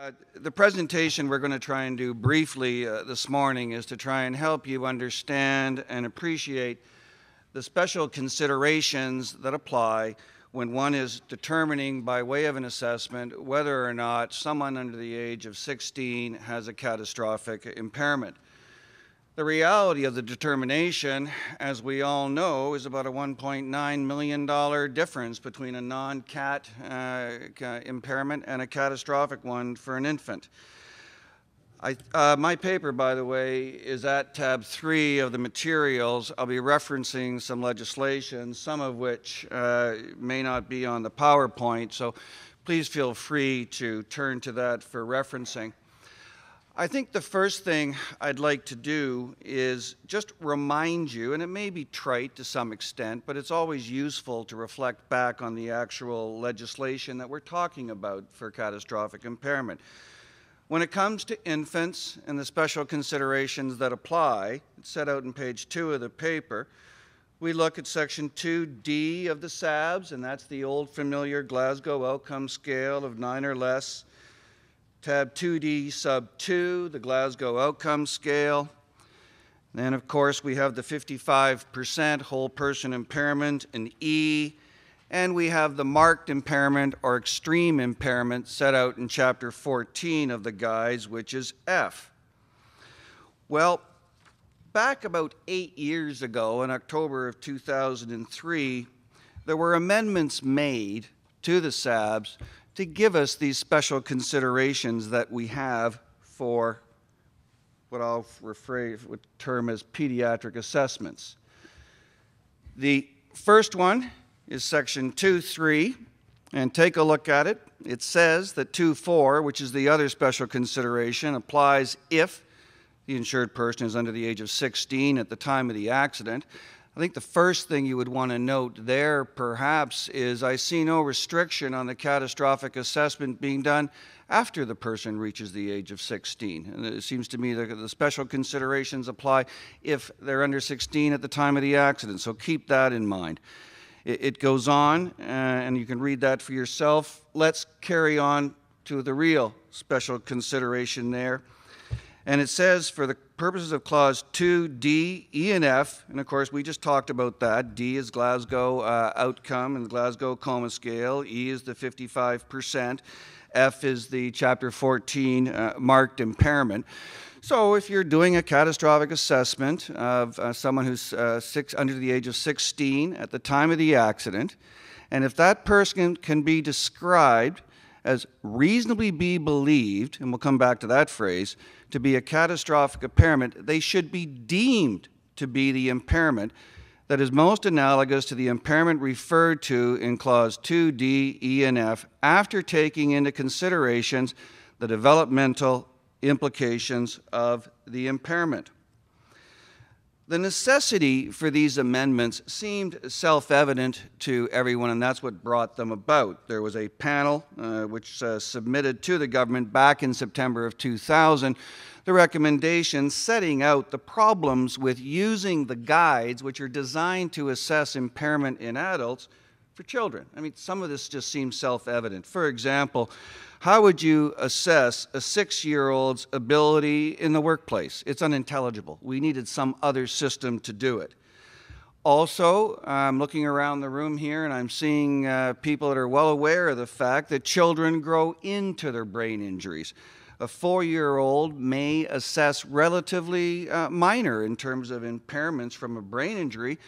Uh, the presentation we're going to try and do briefly uh, this morning is to try and help you understand and appreciate the special considerations that apply when one is determining by way of an assessment whether or not someone under the age of 16 has a catastrophic impairment. The reality of the determination, as we all know, is about a $1.9 million difference between a non-CAT uh, impairment and a catastrophic one for an infant. I, uh, my paper, by the way, is at tab three of the materials. I'll be referencing some legislation, some of which uh, may not be on the PowerPoint, so please feel free to turn to that for referencing. I think the first thing I'd like to do is just remind you, and it may be trite to some extent, but it's always useful to reflect back on the actual legislation that we're talking about for catastrophic impairment. When it comes to infants and the special considerations that apply, it's set out in page two of the paper, we look at section 2D of the SABS, and that's the old familiar Glasgow outcome scale of nine or less tab 2D sub 2, the Glasgow Outcome Scale. Then, of course, we have the 55% whole person impairment in E, and we have the marked impairment or extreme impairment set out in chapter 14 of the guides, which is F. Well, back about eight years ago, in October of 2003, there were amendments made to the SABs to give us these special considerations that we have for what I'll rephrase with term as pediatric assessments. The first one is section 2.3, and take a look at it. It says that 2.4, which is the other special consideration, applies if the insured person is under the age of 16 at the time of the accident. I think the first thing you would want to note there, perhaps, is I see no restriction on the catastrophic assessment being done after the person reaches the age of 16. And it seems to me that the special considerations apply if they're under 16 at the time of the accident. So keep that in mind. It, it goes on, uh, and you can read that for yourself. Let's carry on to the real special consideration there. And it says for the purposes of clause 2, D, E, and F, and of course we just talked about that. D is Glasgow uh, outcome and Glasgow coma scale. E is the 55%. F is the chapter 14 uh, marked impairment. So if you're doing a catastrophic assessment of uh, someone who's uh, six, under the age of 16 at the time of the accident, and if that person can be described as reasonably be believed, and we'll come back to that phrase, to be a catastrophic impairment, they should be deemed to be the impairment that is most analogous to the impairment referred to in clause 2D, E, and F after taking into considerations the developmental implications of the impairment. The necessity for these amendments seemed self evident to everyone, and that's what brought them about. There was a panel uh, which uh, submitted to the government back in September of 2000 the recommendation setting out the problems with using the guides, which are designed to assess impairment in adults, for children. I mean, some of this just seems self evident. For example, how would you assess a six year old's ability in the workplace? It's unintelligible. We needed some other system to do it. Also, I'm looking around the room here and I'm seeing uh, people that are well aware of the fact that children grow into their brain injuries. A four year old may assess relatively uh, minor in terms of impairments from a brain injury,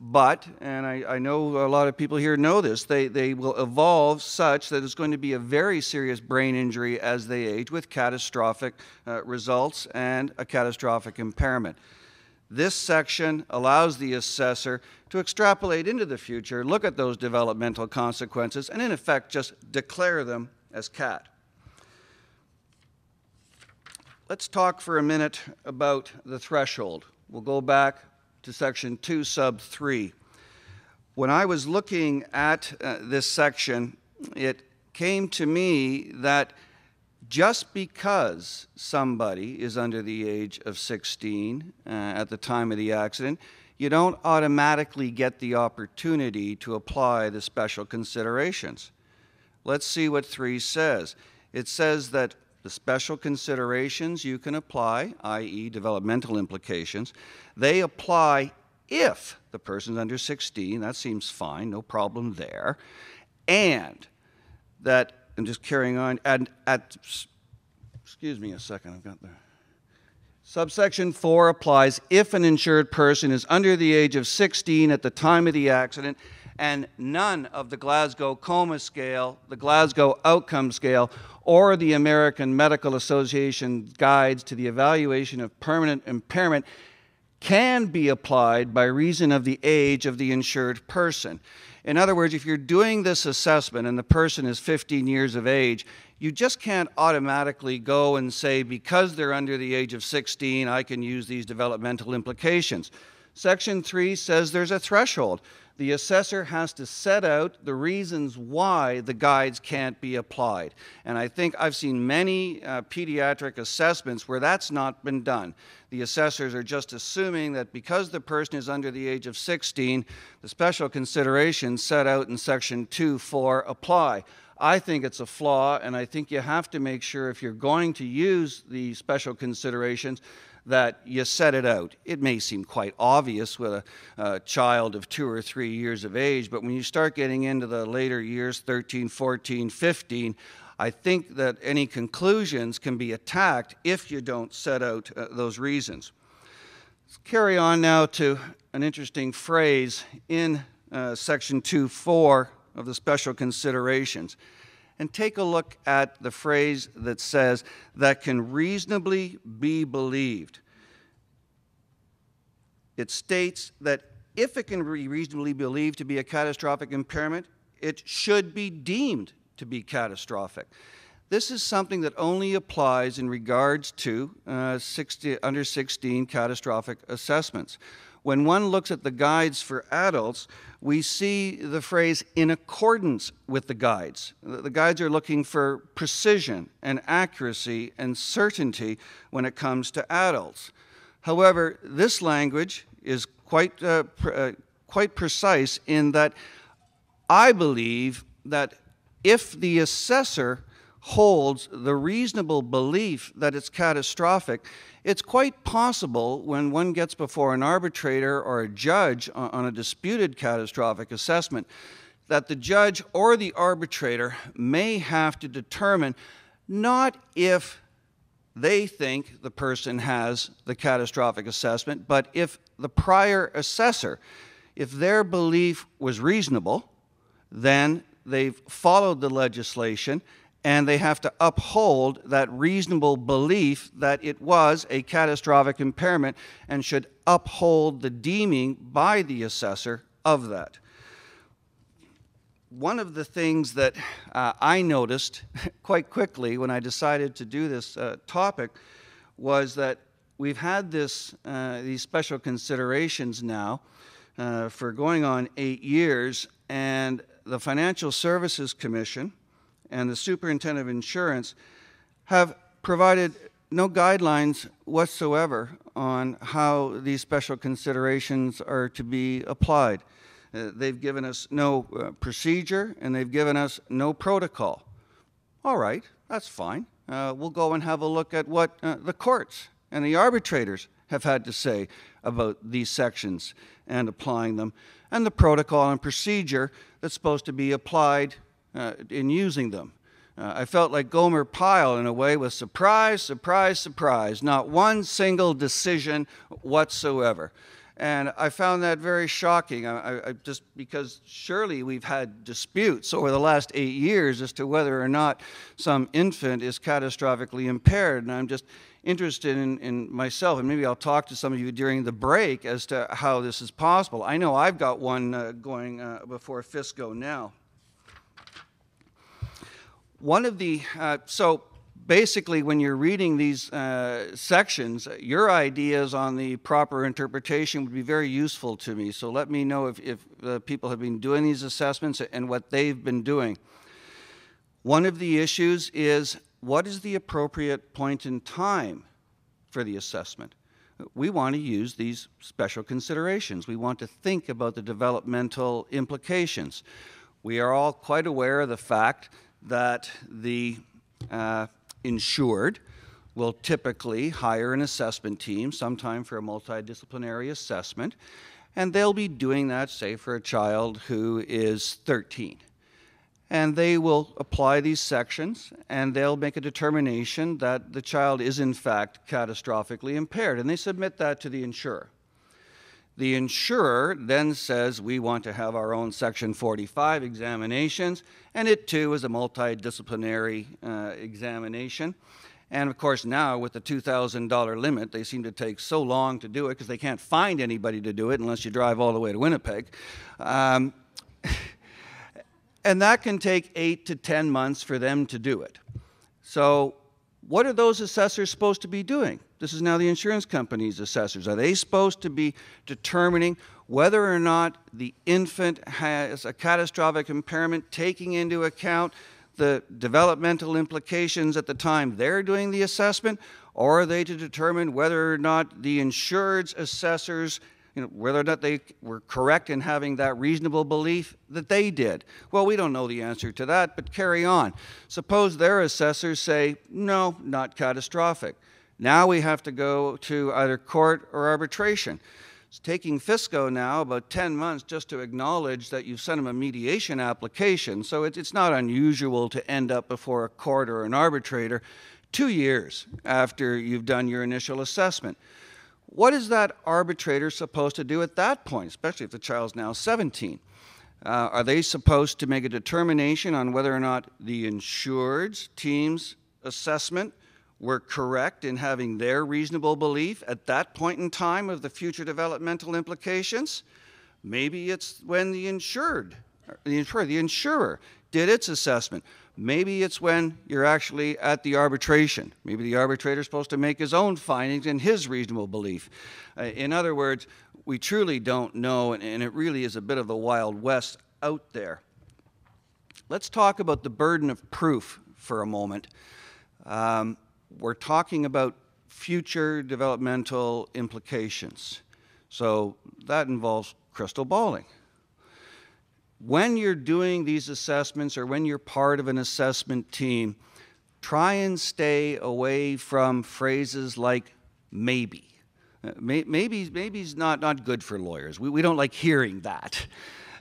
but, and I, I, know a lot of people here know this, they, they will evolve such that it's going to be a very serious brain injury as they age with catastrophic uh, results and a catastrophic impairment. This section allows the assessor to extrapolate into the future, look at those developmental consequences, and in effect just declare them as CAT. Let's talk for a minute about the threshold. We'll go back to section 2 sub 3. When I was looking at uh, this section, it came to me that just because somebody is under the age of 16 uh, at the time of the accident, you don't automatically get the opportunity to apply the special considerations. Let's see what 3 says. It says that the special considerations you can apply, i.e., developmental implications, they apply if the person's under 16. That seems fine, no problem there. And that, and just carrying on, and at, excuse me a second, I've got the. Subsection 4 applies if an insured person is under the age of 16 at the time of the accident and none of the Glasgow Coma Scale, the Glasgow Outcome Scale, or the American Medical Association guides to the evaluation of permanent impairment can be applied by reason of the age of the insured person. In other words, if you're doing this assessment and the person is 15 years of age, you just can't automatically go and say, because they're under the age of 16, I can use these developmental implications. Section 3 says there's a threshold the assessor has to set out the reasons why the guides can't be applied. And I think I've seen many uh, pediatric assessments where that's not been done. The assessors are just assuming that because the person is under the age of 16, the special considerations set out in Section 2 4 apply. I think it's a flaw, and I think you have to make sure if you're going to use the special considerations that you set it out. It may seem quite obvious with a, a, child of two or three years of age, but when you start getting into the later years, 13, 14, 15, I think that any conclusions can be attacked if you don't set out uh, those reasons. Let's carry on now to an interesting phrase in uh, section 2.4 of the special considerations and take a look at the phrase that says, that can reasonably be believed. It states that if it can be reasonably believed to be a catastrophic impairment, it should be deemed to be catastrophic. This is something that only applies in regards to uh, 60, under 16 catastrophic assessments when one looks at the guides for adults, we see the phrase in accordance with the guides. The guides are looking for precision and accuracy and certainty when it comes to adults. However, this language is quite, uh, uh, quite precise in that I believe that if the assessor holds the reasonable belief that it's catastrophic, it's quite possible when one gets before an arbitrator or a judge on a disputed catastrophic assessment that the judge or the arbitrator may have to determine not if they think the person has the catastrophic assessment, but if the prior assessor, if their belief was reasonable, then they've followed the legislation and they have to uphold that reasonable belief that it was a catastrophic impairment and should uphold the deeming by the assessor of that. One of the things that uh, I noticed quite quickly when I decided to do this uh, topic was that we've had this, uh, these special considerations now uh, for going on eight years, and the Financial Services Commission and the superintendent of insurance have provided no guidelines whatsoever on how these special considerations are to be applied. Uh, they've given us no uh, procedure and they've given us no protocol. All right, that's fine. Uh, we'll go and have a look at what uh, the courts and the arbitrators have had to say about these sections and applying them, and the protocol and procedure that's supposed to be applied uh, in using them. Uh, I felt like Gomer Pyle in a way with surprise, surprise, surprise, not one single decision whatsoever. And I found that very shocking. I, I, just because surely we've had disputes over the last eight years as to whether or not some infant is catastrophically impaired. And I'm just interested in, in myself, and maybe I'll talk to some of you during the break as to how this is possible. I know I've got one uh, going uh, before FSCO now. One of the, uh, so basically, when you're reading these uh, sections, your ideas on the proper interpretation would be very useful to me. So let me know if, if uh, people have been doing these assessments and what they've been doing. One of the issues is what is the appropriate point in time for the assessment? We want to use these special considerations. We want to think about the developmental implications. We are all quite aware of the fact that the uh, insured will typically hire an assessment team sometime for a multidisciplinary assessment, and they'll be doing that, say, for a child who is 13. And they will apply these sections and they'll make a determination that the child is, in fact, catastrophically impaired. And they submit that to the insurer. The insurer then says, We want to have our own Section 45 examinations, and it too is a multidisciplinary uh, examination. And of course, now with the $2,000 limit, they seem to take so long to do it because they can't find anybody to do it unless you drive all the way to Winnipeg. Um, and that can take eight to 10 months for them to do it. So, what are those assessors supposed to be doing? This is now the insurance company's assessors. Are they supposed to be determining whether or not the infant has a catastrophic impairment, taking into account the developmental implications at the time they're doing the assessment, or are they to determine whether or not the insured's assessors, you know, whether or not they were correct in having that reasonable belief that they did? Well, we don't know the answer to that, but carry on. Suppose their assessors say, no, not catastrophic. Now we have to go to either court or arbitration. It's taking FSCO now about 10 months just to acknowledge that you've sent them a mediation application. So it, it's not unusual to end up before a court or an arbitrator two years after you've done your initial assessment. What is that arbitrator supposed to do at that point, especially if the child's now 17? Uh, are they supposed to make a determination on whether or not the insured's team's assessment were correct in having their reasonable belief at that point in time of the future developmental implications. Maybe it's when the insured, the insurer, the insurer did its assessment. Maybe it's when you're actually at the arbitration. Maybe the arbitrator is supposed to make his own findings and his reasonable belief. Uh, in other words, we truly don't know, and, and it really is a bit of the Wild West out there. Let's talk about the burden of proof for a moment. Um, we're talking about future developmental implications. So that involves crystal balling. When you're doing these assessments or when you're part of an assessment team, try and stay away from phrases like maybe. Uh, maybe maybe not, not good for lawyers. We, we don't like hearing that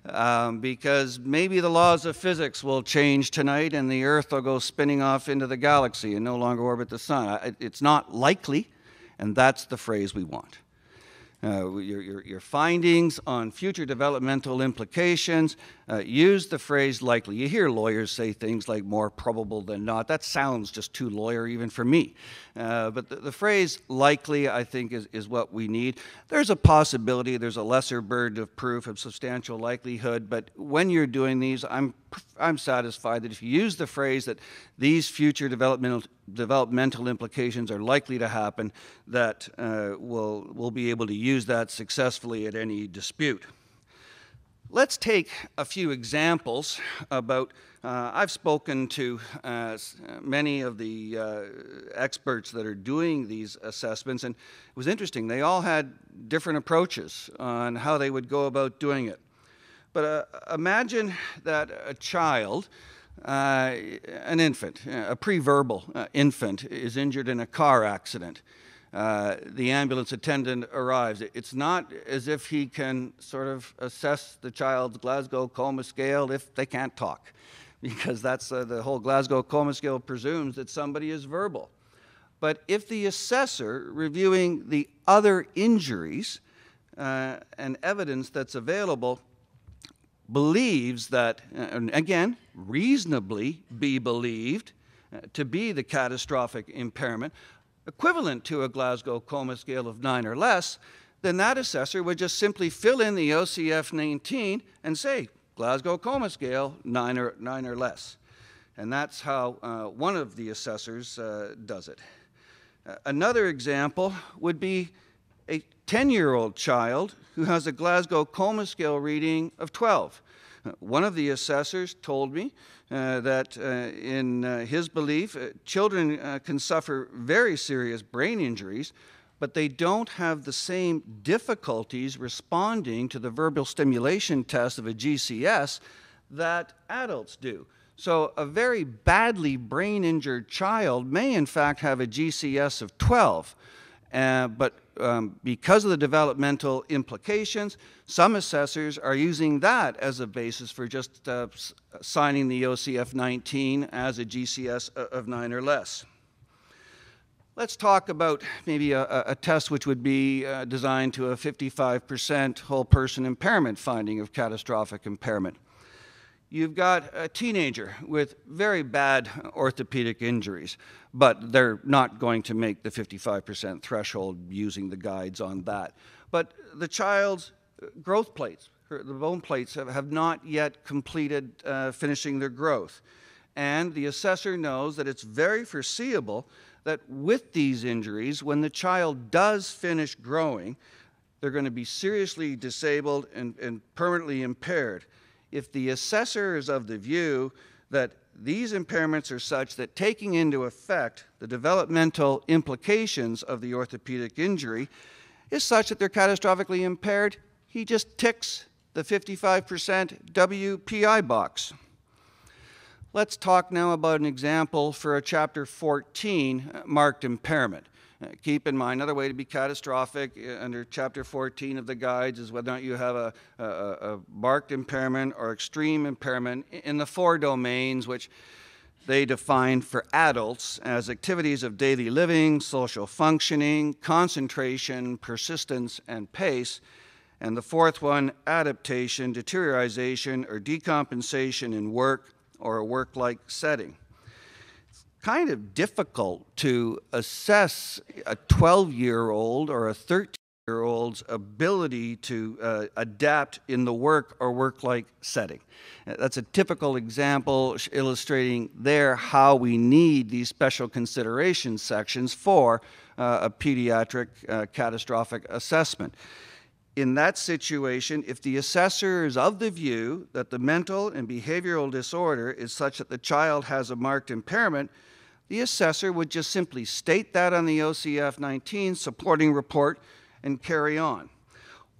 um, because maybe the laws of physics will change tonight and the Earth will go spinning off into the galaxy and no longer orbit the sun. It's not likely, and that's the phrase we want uh, your, your, your, findings on future developmental implications. Uh, use the phrase likely. You hear lawyers say things like more probable than not. That sounds just too lawyer even for me. Uh, but the, the, phrase likely, I think, is, is what we need. There's a possibility, there's a lesser burden of proof of substantial likelihood, but when you're doing these, I'm, I'm satisfied that if you use the phrase that these future developmental developmental implications are likely to happen that uh, we'll, we'll be able to use that successfully at any dispute. Let's take a few examples about. Uh, I've spoken to uh, many of the uh, experts that are doing these assessments, and it was interesting. They all had different approaches on how they would go about doing it. But uh, imagine that a child uh, an infant, a pre-verbal uh, infant, is injured in a car accident. Uh, the ambulance attendant arrives. It's not as if he can sort of assess the child's Glasgow coma scale if they can't talk, because that's uh, the whole Glasgow coma scale presumes that somebody is verbal. But if the assessor reviewing the other injuries uh, and evidence that's available believes that, and again, reasonably be believed uh, to be the catastrophic impairment, equivalent to a Glasgow coma scale of 9 or less, then that assessor would just simply fill in the OCF 19 and say, Glasgow coma scale, 9 or, nine or less. And that's how uh, one of the assessors uh, does it. Uh, another example would be a 10 year old child who has a Glasgow coma scale reading of 12. One of the assessors told me uh, that, uh, in uh, his belief, uh, children uh, can suffer very serious brain injuries, but they don't have the same difficulties responding to the verbal stimulation test of a GCS that adults do. So a very badly brain injured child may in fact have a GCS of 12. Uh, but um, because of the developmental implications, some assessors are using that as a basis for just uh, signing the OCF 19 as a GCS of 9 or less. Let's talk about maybe a, a test which would be uh, designed to a 55% whole person impairment finding of catastrophic impairment. You've got a teenager with very bad orthopedic injuries, but they're not going to make the 55% threshold using the guides on that. But the child's growth plates, the bone plates, have, have not yet completed uh, finishing their growth. And the assessor knows that it's very foreseeable that with these injuries, when the child does finish growing, they're going to be seriously disabled and, and permanently impaired if the assessor is of the view that these impairments are such that taking into effect the developmental implications of the orthopedic injury is such that they're catastrophically impaired, he just ticks the 55% WPI box. Let's talk now about an example for a Chapter 14 marked impairment. Uh, keep in mind, another way to be catastrophic uh, under Chapter 14 of the guides is whether or not you have a, a, a marked impairment or extreme impairment in the four domains which they define for adults as activities of daily living, social functioning, concentration, persistence, and pace. And the fourth one, adaptation, deterioration, or decompensation in work or a work like setting kind of difficult to assess a 12 year old or a 13 year old's ability to uh, adapt in the work or work like setting. Uh, that's a typical example illustrating there how we need these special consideration sections for uh, a pediatric uh, catastrophic assessment. In that situation, if the assessor is of the view that the mental and behavioral disorder is such that the child has a marked impairment, the assessor would just simply state that on the OCF 19 supporting report and carry on.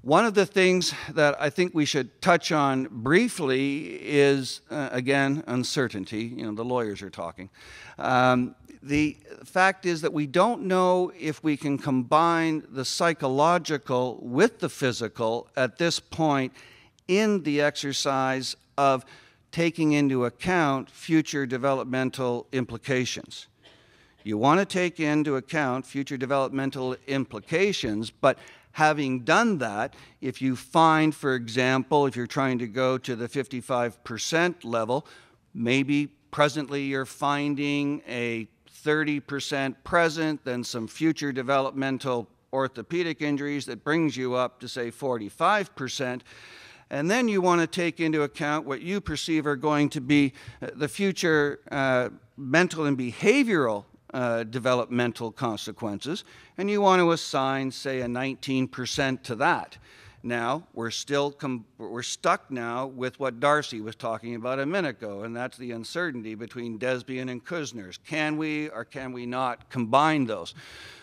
One of the things that I think we should touch on briefly is, uh, again, uncertainty. You know, the lawyers are talking. Um, the fact is that we don't know if we can combine the psychological with the physical at this point in the exercise of taking into account future developmental implications. You want to take into account future developmental implications, but having done that, if you find, for example, if you're trying to go to the 55% level, maybe presently you're finding a 30% present, then some future developmental orthopedic injuries that brings you up to say 45%. And then you want to take into account what you perceive are going to be uh, the future uh, mental and behavioral uh, developmental consequences, and you want to assign, say, a 19% to that. Now, we're still we're stuck now with what Darcy was talking about a minute ago, and that's the uncertainty between Desbiens and Kusnierz. Can we or can we not combine those?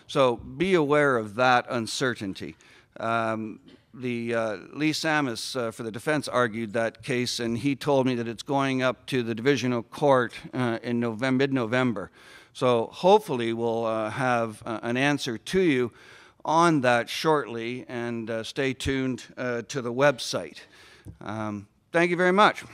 So be aware of that uncertainty. Um, the uh, Lee Samis uh, for the defense argued that case, and he told me that it's going up to the divisional court uh, in November, mid-November. So hopefully we'll uh, have uh, an answer to you on that shortly, and uh, stay tuned to the website. Um, thank you very much.